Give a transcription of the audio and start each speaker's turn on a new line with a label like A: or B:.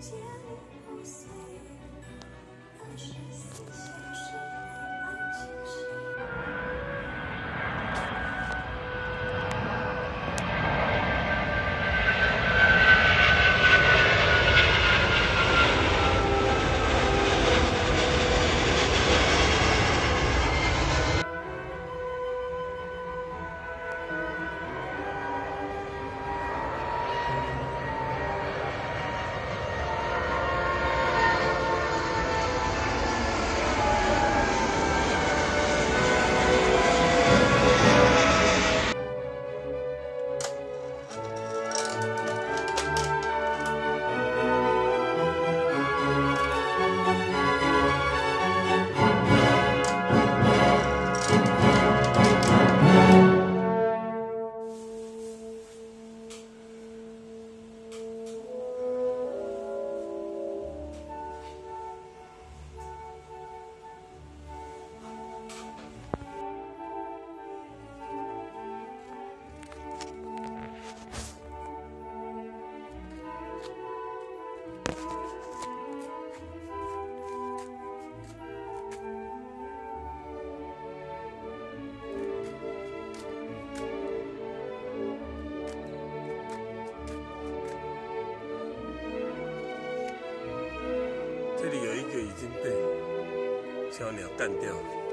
A: 天已经被小鸟干掉了。